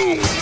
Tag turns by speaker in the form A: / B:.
A: Boom!